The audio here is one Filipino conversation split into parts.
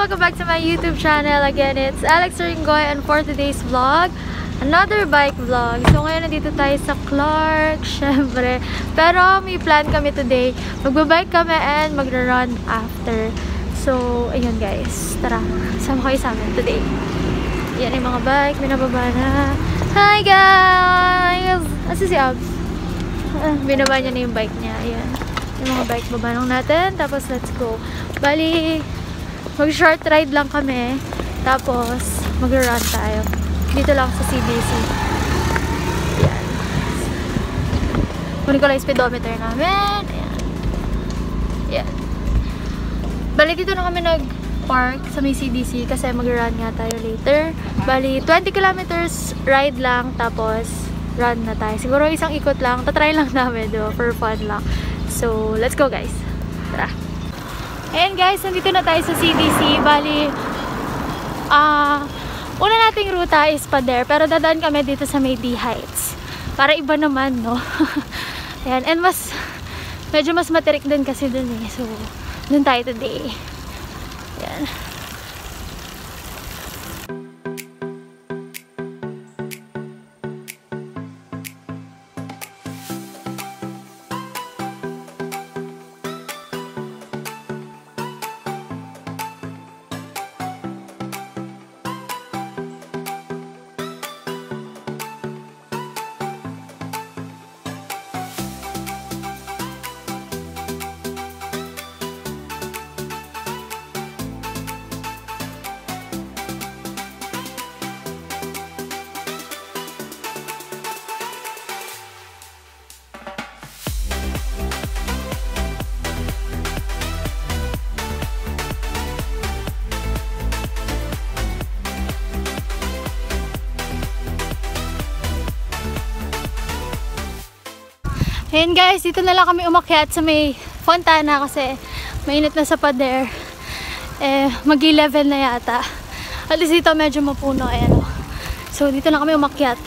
Welcome back to my YouTube channel. Again, it's Alex Ringoy and for today's vlog, another bike vlog. So ngayon nandito tayo sa Clark, syempre. Pero may plan kami today. Magbabike kami and magra-run after. So, ayun guys. Tara, sama kayo sa amin today. Yan yung mga bike, binababa na. Hi guys! Asa si Abs? Ah, binaba niya na yung bike niya. Ayan. Yung mga bike, baba natin. Tapos, let's go. Bali, mag-short ride lang kami. Tapos, mag-run tayo. Dito lang sa CBC. Ayan. Kunin ko lang speedometer namin. Ayan. Ayan. Bali, dito na kami nag-park sa may CDC kasi mag-run nga tayo later. Bali, 20 kilometers ride lang. Tapos, run na tayo. Siguro isang ikot lang. Tatry lang namin, do, for fun lang. So, let's go guys. Tara. Ayan guys, nandito na tayo sa CDC. Bali, ah, una nating ruta is Pader. Pero dadaan kami dito sa May D Heights. Para iba naman, no? Ayan, and mas, medyo mas matirik din kasi dun eh. So, dun tayo today. Ayan. Ayan guys, dito na lang kami umakyat sa may fontana kasi mainit na sa pader. Eh, magi-level na yata. At least dito medyo mapuno. Ayan o. So, dito na kami umakyat.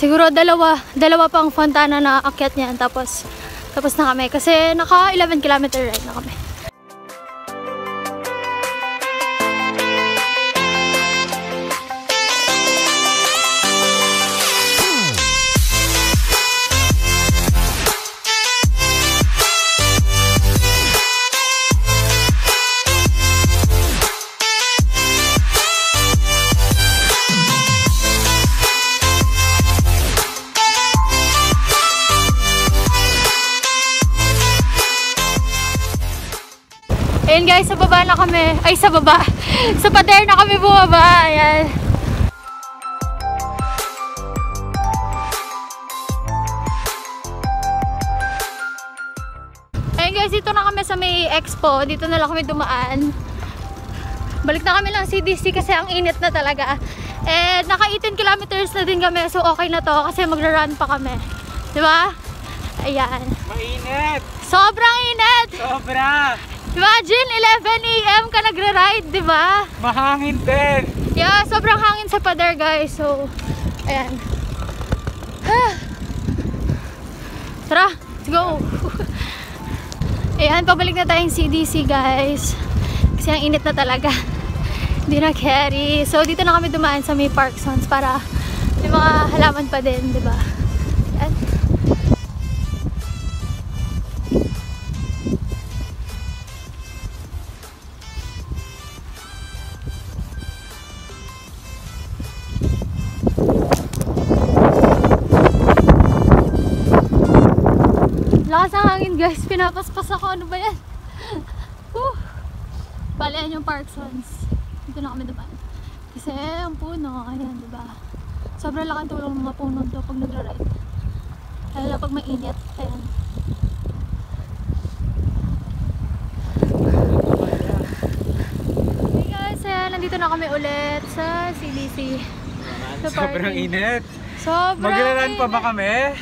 Siguro dalawa, dalawa pang fontana na akyat niyan. Tapos, tapos na kami. Kasi naka 11 kilometer ride na kami. Guys, sa baba na kami. Ay, sa baba. Sa pader na kami bumaba. Ayan. Ayan guys, dito na kami sa may expo. Dito na lang kami dumaan. Balik na kami lang CDC kasi ang init na talaga. Eh, naka 18 kilometers na din kami. So, okay na to kasi magra-run pa kami. Di ba? Ayan. Mainit! Sobrang init! Sobra! Imagine, 11 a.m. ka nagra-ride, di ba? Mahangin din! Yeah, sobrang hangin sa pader, guys. So, ayan. Ah. Tara, let's go! ayan, pabalik na tayong CDC, guys. Kasi ang init na talaga. Hindi na carry. So, dito na kami dumaan sa may Parksons para may mga halaman pa din, di ba? Pinapaspas ako. Ano ba yan? Bali, yan yung Parksons. Dito na kami dumaan. Kasi ang puno, ayan, di ba? Sobrang laking tulong ng mga puno to pag nagra-ride. Lalo na pag mainit. Ayan. Hey guys, ayan, nandito na kami ulit sa CDC. Sa Sobrang init! Sobrang Magraran pa ba kami?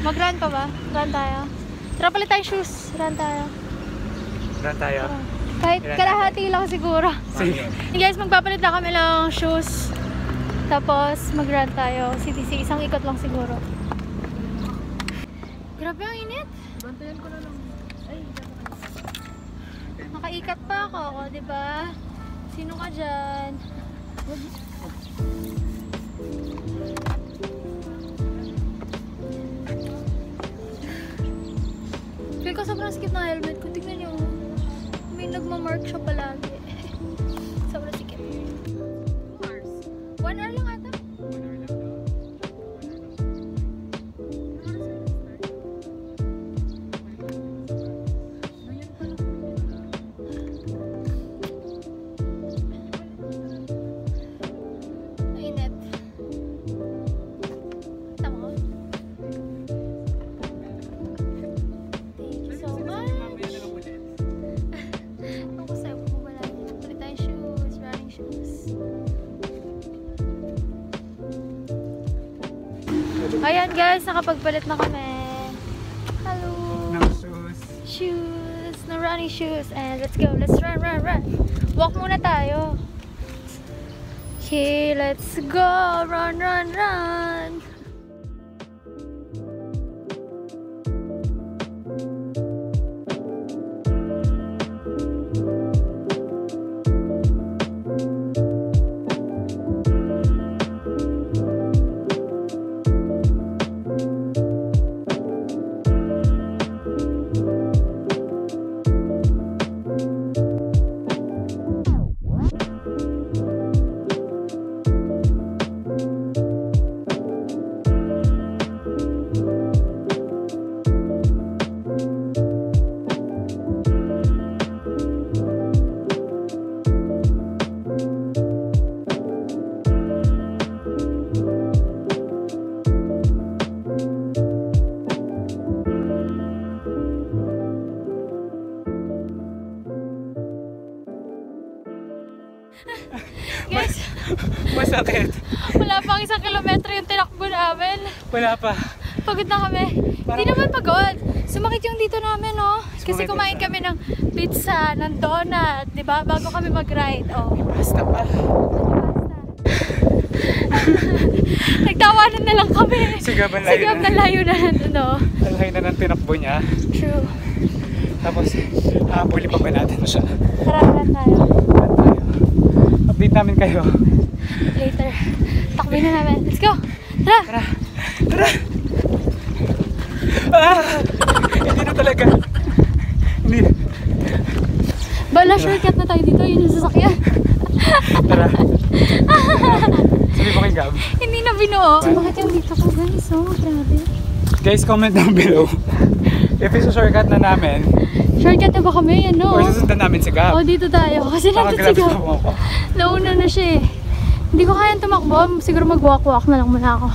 Mag-run pa ba? Run tayo. Tara palit tayo shoes. Run tayo. Run tayo. Tara. Kahit Run kalahati lang siguro. Sige. Guys, magpapalit na kami ng shoes. Tapos mag-run tayo. CTC, isang ikot lang siguro. Grabe ang init. Bantayan ko na lang. Nakaikat pa ako, o, di ba? Sino ka dyan? Feel sikip ng helmet ko. Tingnan niyo. oh. May nagmamark siya palagi. Ayan guys, nakapagpalit na kami. Hello. Ng shoes. Shoes, no running shoes. And let's go, let's run, run, run. Walk muna tayo. Okay, let's go. Run, run, run. Masakit. wala pang isang kilometro yung tinakbo namin. Wala pa. Pagod na kami. Hindi naman pagod. Sumakit yung dito namin, no? Kasi Sumakit kumain siya. kami ng pizza, ng donut, di ba? Bago kami mag-ride. Oh. Basta pa. Nagtawanan na lang kami. Sigab ang layo Sigab na. layo na no? Ang layo na ng tinakbo niya. True. Tapos, hahabuli pa ba natin siya? Tara tayo. Saan tayo? Update namin kayo. Later. Takbin na namin. Let's go. Tara. Tara! Tara! Ah! Hindi na talaga. Hindi. Bala, shortcut na tayo dito. Yun yung sasakyan. Tara. Sabi mo kay Gab. Hindi na binuo. Sumakit yung dito ko, guys. Oh, grabe. Guys, comment down below. If isa shortcut na namin, Shortcut na ba kami? Yan, no? or susundan namin si Gab. Oh, dito tayo. Kasi Baka nandun si ako. Nauna na siya eh. Hindi ko kayang tumakbo. Siguro mag-walk-walk na lang muna ako.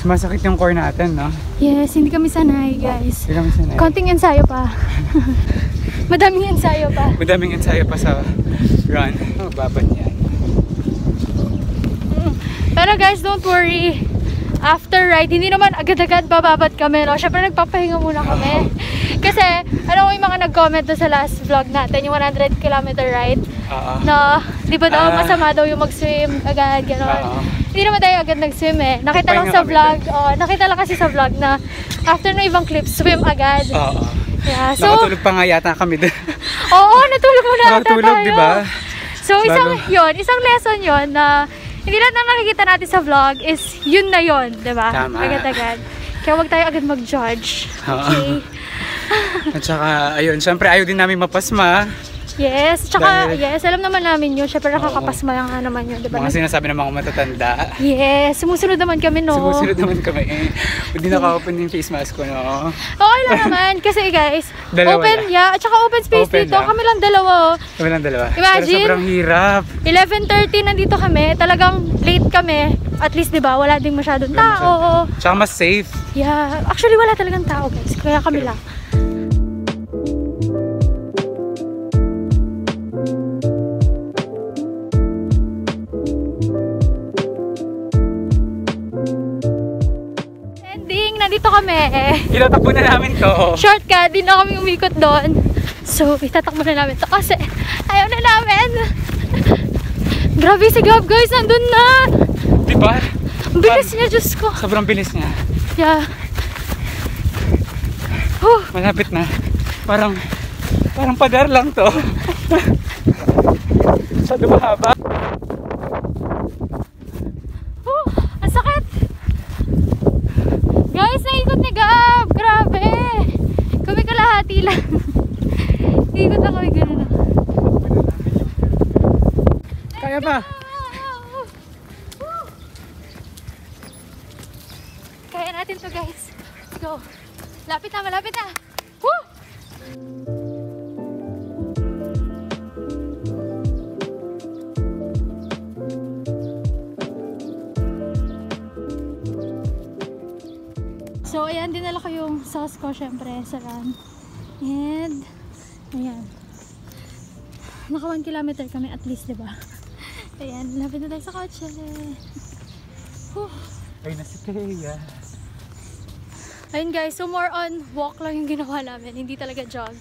Sumasakit yung core natin, no? Yes, hindi kami sanay, guys. Hindi kami sanay. Konting ensayo pa. Madaming ensayo pa. Madaming ensayo pa sa run. Oh, babad yan. Pero guys, don't worry. After ride, hindi naman agad-agad bababat kami, no? Siyempre, nagpapahinga muna kami. Kasi, ano yung mga nag-comment sa last vlog natin, yung 100 kilometer ride, Oo. na, di ba daw, Ah. masama daw yung mag-swim agad, gano'n. Oo. Hindi naman tayo agad nag-swim eh. Nakita lang sa vlog, oh, nakita lang kasi sa vlog na after ng ibang clips, swim agad. Oo. Yeah, so, Nakatulog pa nga yata kami din. oo, natulog muna ata Nakatulog, tayo. di ba? So, isang yon isang lesson yon na hindi lahat ng nakikita natin sa vlog is yun na yon di ba? Tama. Agad-agad. Kaya wag tayo agad mag-judge. Okay? At saka, ayun, syempre ayaw din namin mapasma. Yes. Tsaka, Dahil- yes, alam naman namin yun. Siyempre nakakapasma lang nga naman yun, di ba? Mga sinasabi ng mga matatanda. Yes, sumusunod naman kami, no? Sumusunod naman kami eh. Hindi naka-open yung face mask ko, no? Okay lang naman. Kasi guys, Dalawa open, lang. yeah. At saka open space Open dito. lang. Kami lang dalawa. oh. Kami lang dalawa. Imagine. Pero sobrang hirap. 11.30 nandito kami. Talagang late kami. At least, di ba, wala ding masyadong tao. Tsaka mas safe. Yeah. Actually, wala talagang tao, guys. Kaya kami lang. Kami. Ilatakbo na namin to. Shortcut, di na kami umikot doon. So, itatakbo na namin to kasi ayaw na namin. Grabe si Gab, guys. Nandun na. Di ba? Ang bilis niya, Diyos ko. Sobrang bilis niya. Yeah. Huh. Malapit na. Parang, parang padar lang to. Masyado mahaba. Oh, ang sakit! Guys, naikot ni Gab! Grabe! Kami kalahati lang. Naikot na kami ganun. Kaya pa. Kaya natin to guys. Let's go. Lapit na, malapit na. Woo! So, ayan, dinala ko yung sauce ko, syempre, sa run. And, ayan. Naka 1 kilometer kami at least, di ba? Ayan, lapit na tayo sa kotse. Whew. Ay, nasi Kaya. Ayun guys, so more on walk lang yung ginawa namin, hindi talaga jog.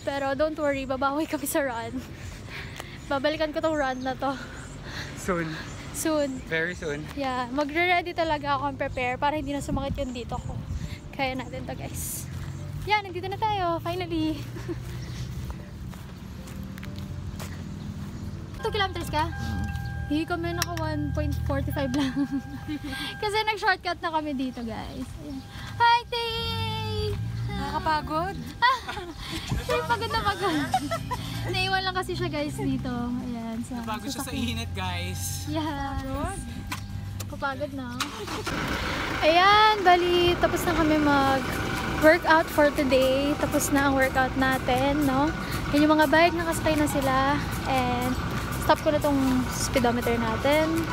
Pero don't worry, babawi kami sa run. Babalikan ko tong run na to Soon. soon. Very soon. Yeah, magre-ready talaga ako prepare para hindi na sumakit yung dito ko. Kaya natin to guys. Yeah, nandito na tayo, finally. 2 kilometers ka? Hindi kami naka 1.45 lang. Kasi nag-shortcut na kami dito guys. Ayan. Hi, Tay! Nakakapagod? Tay, pagod na pagod. Naiwan lang kasi siya guys dito. Ayan. Sa, Bago siya sa init, guys. Yes. Kapagod na. Ayan, bali, tapos na kami mag workout for today. Tapos na ang workout natin, no? Yan yung mga bike, nakasakay na sila. And stop ko na tong speedometer natin.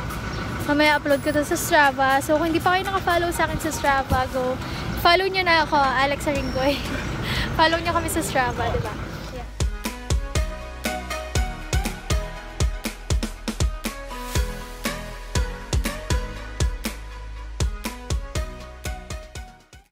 Mamaya upload ko to sa Strava. So kung hindi pa kayo naka-follow sa akin sa Strava, go follow nyo na ako, Alex Aringoy. follow nyo kami sa Strava, di ba?